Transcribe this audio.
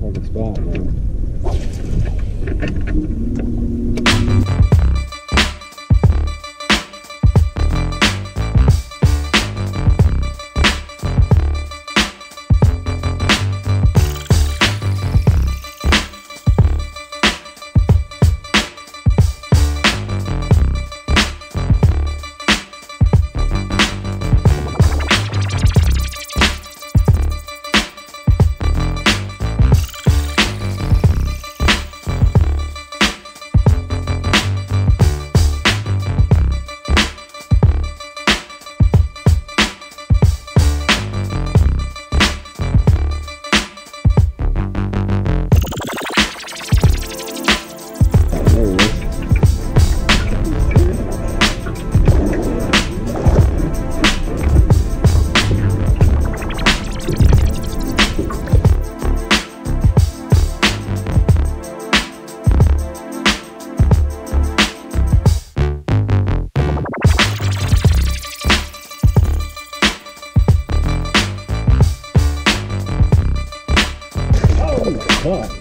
perfect spot, man. Fuck.